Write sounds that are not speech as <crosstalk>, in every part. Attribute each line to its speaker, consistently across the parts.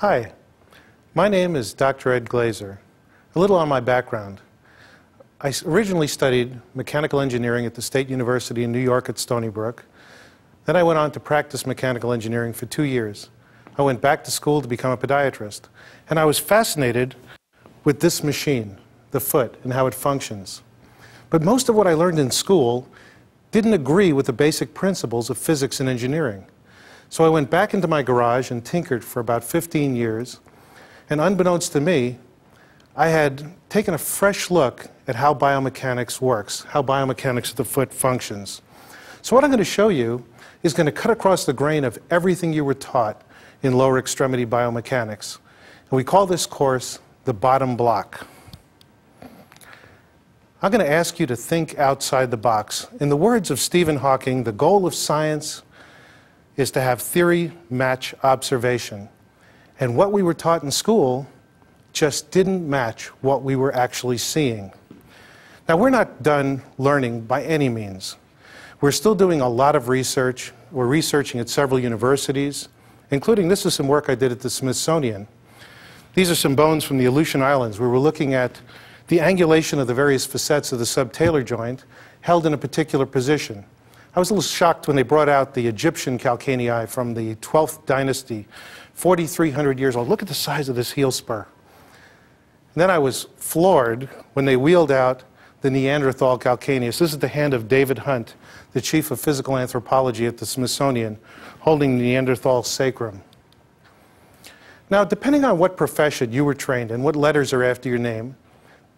Speaker 1: Hi, my name is Dr. Ed Glaser. A little on my background. I originally studied mechanical engineering at the State University in New York at Stony Brook. Then I went on to practice mechanical engineering for two years. I went back to school to become a podiatrist. And I was fascinated with this machine, the foot, and how it functions. But most of what I learned in school didn't agree with the basic principles of physics and engineering. So I went back into my garage and tinkered for about 15 years. And unbeknownst to me, I had taken a fresh look at how biomechanics works, how biomechanics of the foot functions. So what I'm going to show you is going to cut across the grain of everything you were taught in lower extremity biomechanics. And we call this course the bottom block. I'm going to ask you to think outside the box. In the words of Stephen Hawking, the goal of science is to have theory match observation. And what we were taught in school just didn't match what we were actually seeing. Now, we're not done learning by any means. We're still doing a lot of research. We're researching at several universities, including this is some work I did at the Smithsonian. These are some bones from the Aleutian Islands where we're looking at the angulation of the various facets of the subtalar joint held in a particular position. I was a little shocked when they brought out the Egyptian calcanei from the 12th dynasty, 4,300 years old. Look at the size of this heel spur. And then I was floored when they wheeled out the Neanderthal calcaneus. This is the hand of David Hunt, the chief of physical anthropology at the Smithsonian, holding the Neanderthal sacrum. Now, depending on what profession you were trained in, what letters are after your name,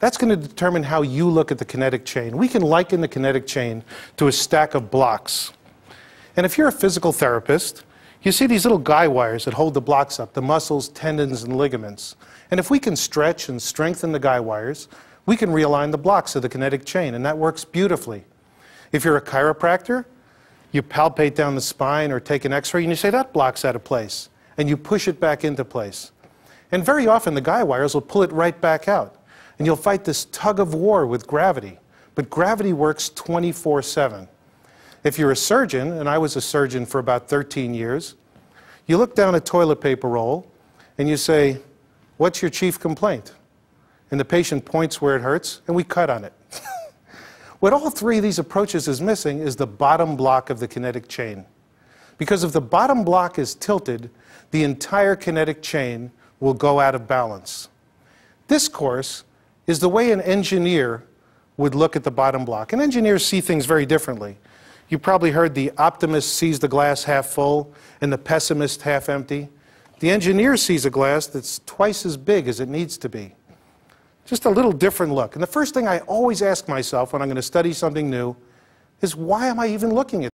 Speaker 1: that's going to determine how you look at the kinetic chain. We can liken the kinetic chain to a stack of blocks. And if you're a physical therapist, you see these little guy wires that hold the blocks up, the muscles, tendons, and ligaments. And if we can stretch and strengthen the guy wires, we can realign the blocks of the kinetic chain, and that works beautifully. If you're a chiropractor, you palpate down the spine or take an x ray and you say, that block's out of place. And you push it back into place. And very often the guy wires will pull it right back out and you'll fight this tug of war with gravity. But gravity works 24 7. If you're a surgeon, and I was a surgeon for about 13 years, you look down a toilet paper roll and you say, What's your chief complaint? And the patient points where it hurts, and we cut on it. <laughs> what all three of these approaches is missing is the bottom block of the kinetic chain. Because if the bottom block is tilted, the entire kinetic chain will go out of balance. This course is the way an engineer would look at the bottom block. And engineers see things very differently. You probably heard the optimist sees the glass half full and the pessimist half empty. The engineer sees a glass that's twice as big as it needs to be. Just a little different look. And the first thing I always ask myself when I'm going to study something new is why am I even looking at